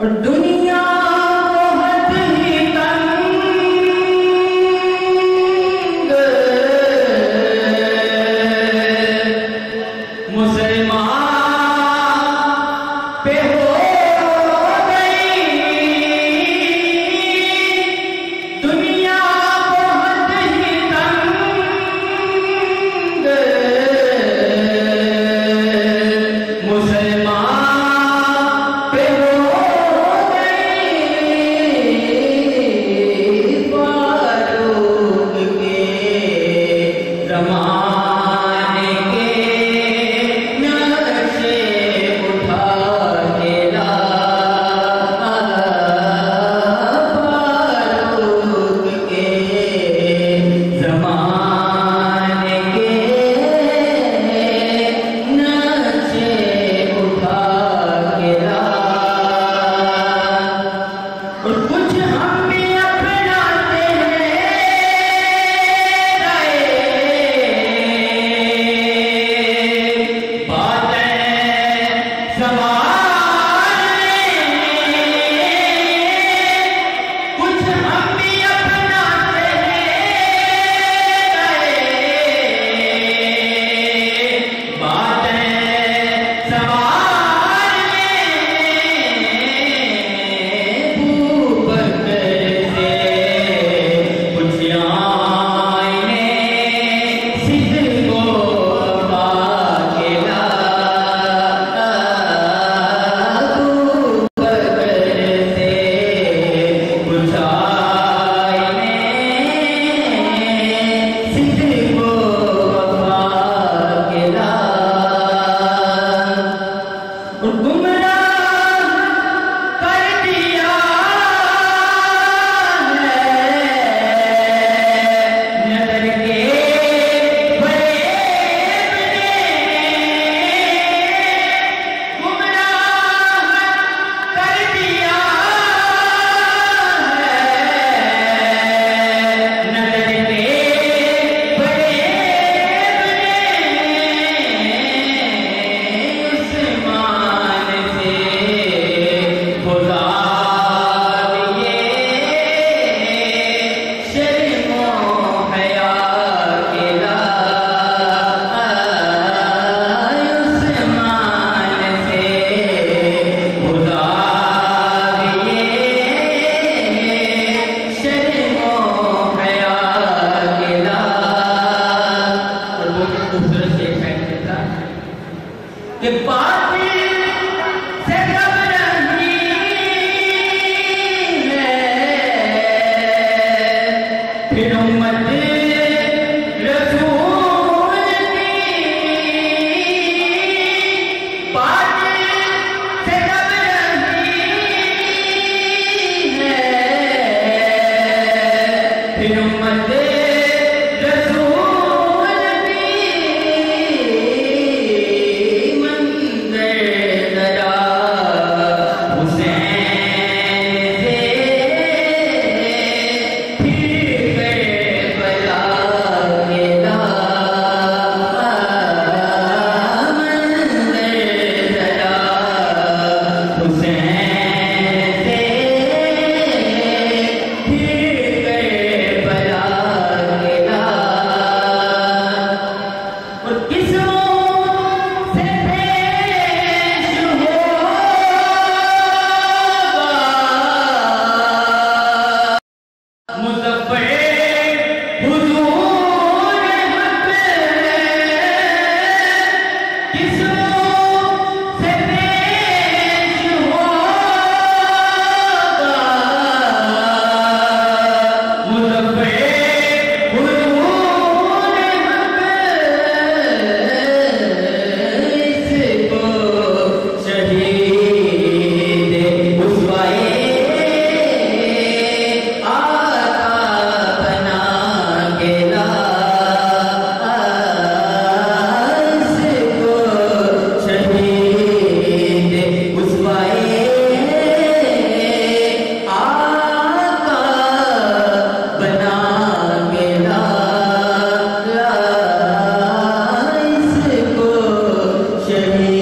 दुनिया मुसलमान पे मंदिर Amen.